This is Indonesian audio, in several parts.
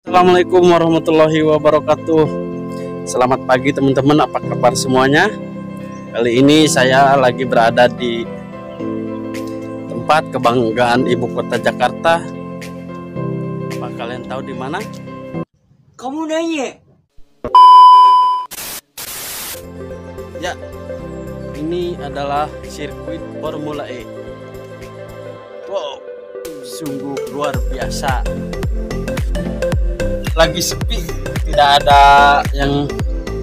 Assalamualaikum warahmatullahi wabarakatuh. Selamat pagi teman-teman. Apa kabar semuanya? Kali ini saya lagi berada di Tempat kebanggaan ibu kota Jakarta. Apa kalian tahu di mana? Kamu nanya? Ya Ini adalah sirkuit Formula E. Wow Sungguh luar biasa lagi sepi tidak ada yang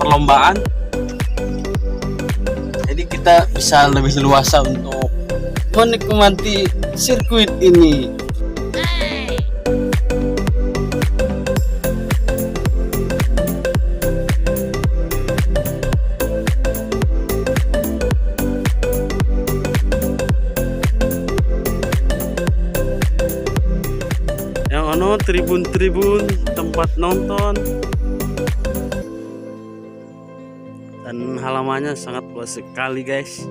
perlombaan. Jadi kita bisa lebih leluasa untuk menikmati sirkuit ini. Yang tribun-tribun tempat nonton. Dan halamannya sangat luas sekali guys.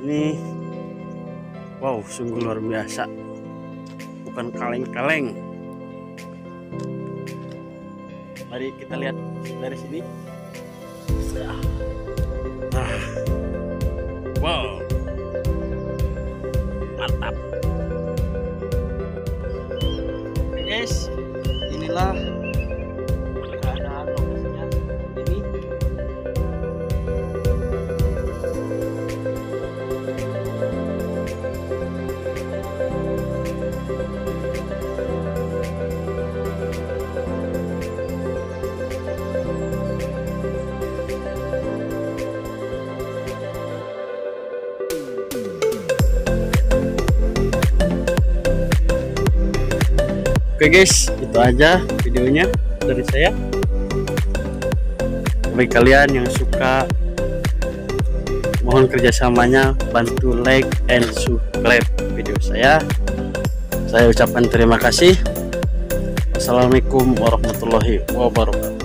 Ini wow sungguh luar biasa. Bukan kaleng-kaleng. Mari kita lihat dari sini. Nah wow. Mantap guys, inilah Oke guys, itu aja videonya dari saya. Bagi kalian yang suka, mohon kerjasamanya bantu like and subscribe video saya. Saya ucapkan terima kasih. Assalamualaikum warahmatullahi wabarakatuh.